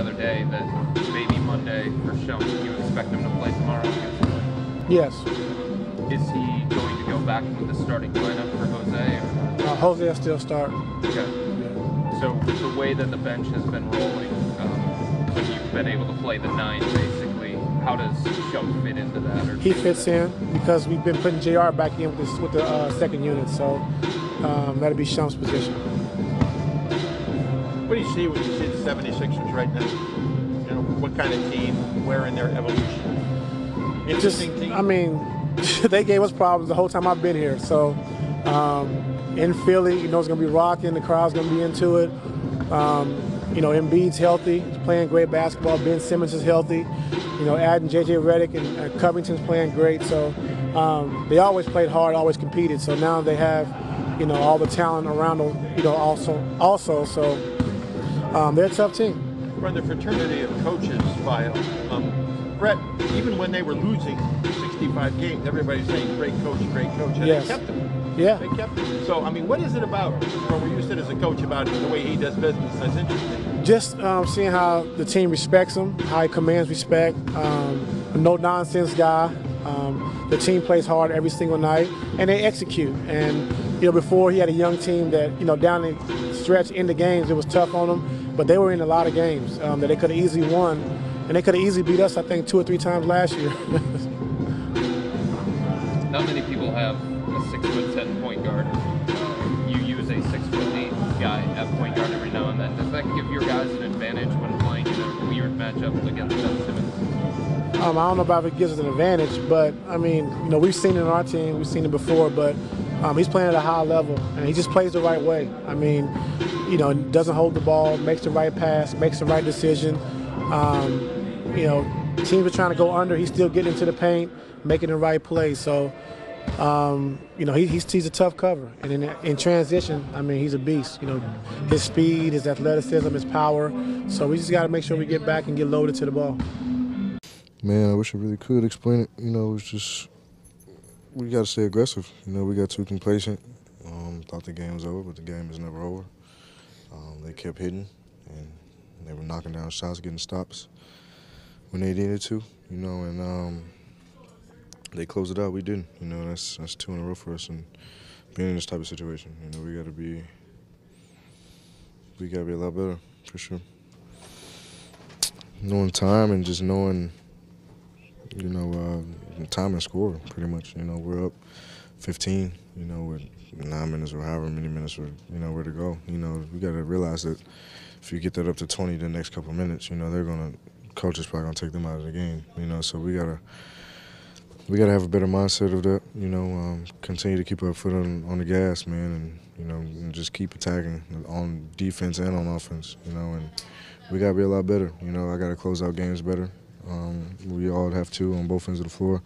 other day that maybe Monday for Shump, you expect him to play tomorrow. Yes. Is he going to go back with the starting lineup for Jose? Or? Uh, Jose will still start. Okay. So the way that the bench has been rolling, um, so you've been able to play the nine basically. How does Shump fit into that? Or He fits in because we've been putting J.R. back in with, this, with the uh, second unit, so um, that'll be Shump's position. What do you see when you see the 76ers right now? You know, what kind of team, where in their evolution? Just, team. I mean, they gave us problems the whole time I've been here. So um, in Philly, you know it's going to be rocking. The crowd's going to be into it. Um, you know, Embiid's healthy. He's playing great basketball. Ben Simmons is healthy. You know, adding J.J. Redick and, and Covington's playing great. So um, they always played hard, always competed. So now they have, you know, all the talent around them, you know, also. Also, so um, they're a tough team. Run the fraternity of coaches file. Um, Brett, even when they were losing 65 games, everybody's saying great coach, great coach. And Yes. they kept him. Yeah. They kept him. So, I mean, what is it about, from we you it as a coach, about the way he does business that's interesting? just um, seeing how the team respects him, how he commands respect. Um, no nonsense guy. Um, the team plays hard every single night, and they execute. And you know, before he had a young team that you know down the stretch in the games, it was tough on them, but they were in a lot of games um, that they could have easily won, and they could have easily beat us. I think two or three times last year. Not many people have a six foot ten point guard. You use a six foot eight guy at point guard every now and then. Does that give your guys an advantage when playing in a weird matchup against Ben Simmons? Um, I don't know about if it gives us an advantage, but I mean, you know, we've seen it in our team, we've seen it before, but um, he's playing at a high level and he just plays the right way. I mean, you know, doesn't hold the ball, makes the right pass, makes the right decision. Um, you know, teams are trying to go under, he's still getting into the paint, making the right play. So, um, you know, he, he's, he's a tough cover. And in, in transition, I mean, he's a beast. You know, his speed, his athleticism, his power. So we just got to make sure we get back and get loaded to the ball. Man, I wish I really could explain it. You know, it's just we got to stay aggressive. You know, we got too complacent. Um, thought the game was over, but the game is never over. Um, they kept hitting, and they were knocking down shots, getting stops when they needed to. You know, and um, they closed it out. We didn't. You know, that's that's two in a row for us, and being in this type of situation, you know, we got to be we got to be a lot better for sure. Knowing time and just knowing you know, uh, time and score pretty much. You know, we're up 15. You know, with nine minutes or however many minutes or you know where to go. You know, we got to realize that if you get that up to 20 the next couple minutes, you know they're gonna coach is probably gonna take them out of the game. You know, so we gotta we gotta have a better mindset of that. You know, um, continue to keep our foot on, on the gas, man, and you know, and just keep attacking on defense and on offense. You know, and we gotta be a lot better. You know, I gotta close out games better. Um, we all have to on both ends of the floor,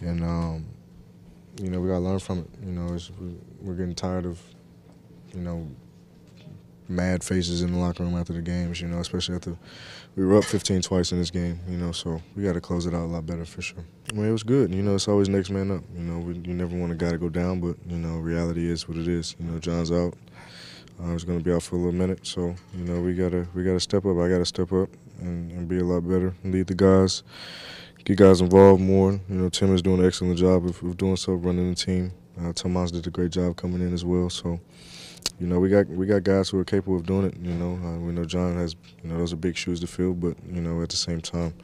and um, you know we gotta learn from it. You know, we're getting tired of you know mad faces in the locker room after the games. You know, especially after we were up 15 twice in this game. You know, so we got to close it out a lot better for sure. I mean, it was good. You know, it's always next man up. You know, we, you never want a guy to go down, but you know, reality is what it is. You know, John's out. I was going to be out for a little minute, so you know we gotta we gotta step up. I gotta step up and, and be a lot better, lead the guys, get guys involved more. You know, Tim is doing an excellent job of, of doing so, running the team. Uh, Tomas did a great job coming in as well. So, you know, we got we got guys who are capable of doing it. You know, uh, we know John has you know those are big shoes to fill, but you know at the same time,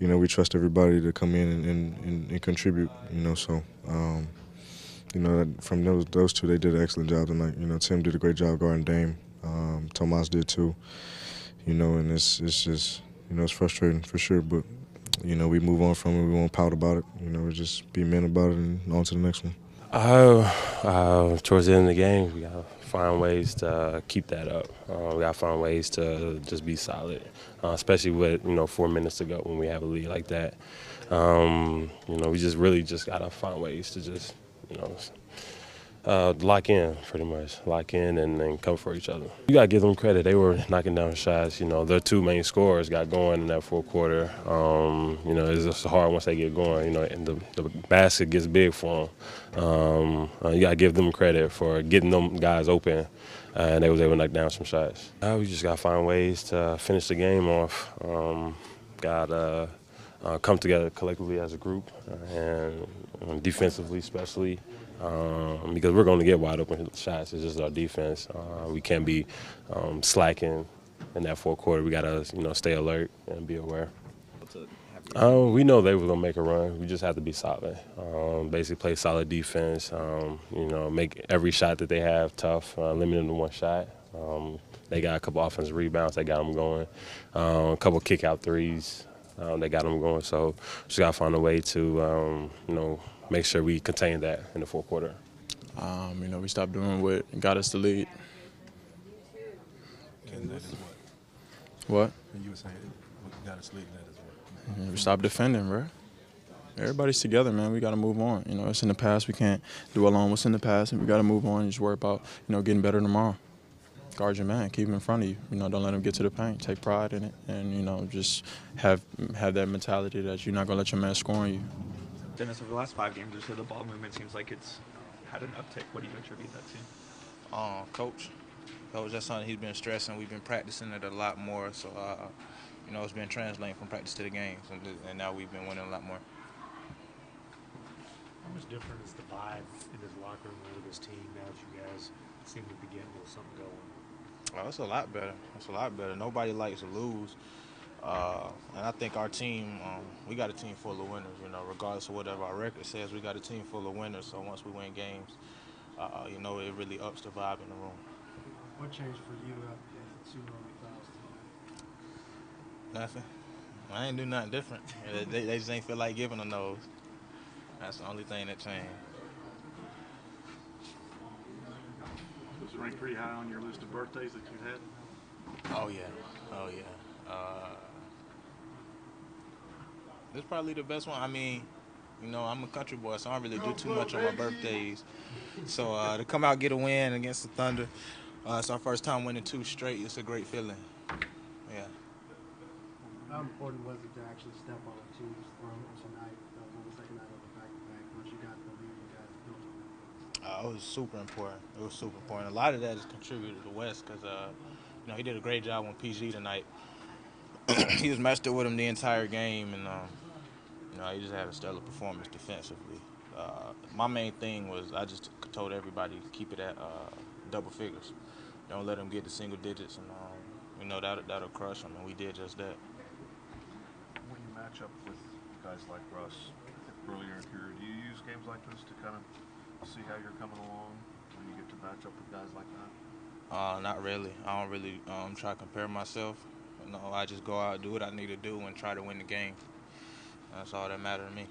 you know we trust everybody to come in and, and, and, and contribute. You know, so. Um, you know, from those those two, they did an excellent job tonight. You know, Tim did a great job guarding Dame. Um, Tomas did too. You know, and it's it's just you know it's frustrating for sure, but you know we move on from it. We won't pout about it. You know, we just be men about it and on to the next one. Uh, uh, towards the end of the game, we gotta find ways to keep that up. Uh, we gotta find ways to just be solid, uh, especially with you know four minutes to go when we have a lead like that. Um, you know, we just really just gotta find ways to just you know uh, lock in, pretty much lock in and, and come for each other. You gotta give them credit; they were knocking down shots. You know, their two main scorers got going in that fourth quarter. Um, you know, it's just hard once they get going. You know, and the, the basket gets big for them. Um, uh, you gotta give them credit for getting them guys open. uh, and they was able to knock down some shots. Uh, we just got to find ways to finish the game off. Um, got to uh, come together collectively as a group uh, and um, defensively, especially. Um, because we're going to get wide open shots. It's just our defense. Uh, we can't be um, slacking in that fourth quarter. We got to, you know, stay alert and be aware. Um, we know they were gonna make a run. We just have to be solid. Um, basically, play solid defense. Um, you know, make every shot that they have tough. Uh, limit them to one shot. Um, they got a couple offensive rebounds. They got them going. Um, a couple kick out threes. Um, they got them going. So just gotta find a way to, um, you know, make sure we contain that in the fourth quarter. Um, you know, we stopped doing what got us the lead. And that is what What? you were saying. What got us leading that is what. Yeah, we stopped defending, bro. Everybody's together, man. We got to move on. You know, it's in the past. We can't dwell on what's in the past, and we got to move on and just worry about, you know, getting better tomorrow. Guard your man. Keep him in front of you. You know, don't let him get to the paint. Take pride in it, and you know, just have have that mentality that you're not gonna let your man score on you. Dennis, over the last five games or so, the ball movement seems like it's had an uptick. What do you attribute that to? um, coach. Coach, that's something he's been stressing. We've been practicing it a lot more, so uh, you know it's been translating from practice to the games, and, and now we've been winning a lot more. How much different is the vibe in this locker room with this team now that you guys seem to be getting a little something going? Oh, it's a lot better. It's a lot better. Nobody likes to lose, uh, and I think our team, um, we got a team full of winners. You know, regardless of whatever our record says, we got a team full of winners. So once we win games, uh, you know, it really ups the vibe in the room. What changed for you after two early fouls tonight? Nothing. I ain't do nothing different. They, they just ain't feel like giving them those. That's the only thing that changed. Was it ranked pretty high on your list of birthdays that you've had? Oh yeah, oh yeah. Uh, this is probably the best one. I mean, you know, I'm a country boy, so I don't really do too much on my birthdays. So uh, to come out get a win against the Thunder, uh, it's our first time winning two straight. It's a great feeling. Yeah. How important was it to actually step on a team's throat tonight? That was on the second night of the back-to-back. Once you got the lead, you guys built on that. Uh, it was super important. It was super important. A lot of that is contributed to West because, uh, you know, he did a great job on PG tonight. he was up with him the entire game, and um, you know, he just had a stellar performance defensively. Uh, my main thing was I just told everybody to keep it at uh, double figures. Don't let them get to single digits, and um, you know that that'll crush them. And we did just that. When you match up with guys like Russ earlier in do you use games like this to kind of see how you're coming along when you get to match up with guys like that? Uh, not really. I don't really um, try to compare myself. No, I just go out, do what I need to do, and try to win the game. That's all that matters to me.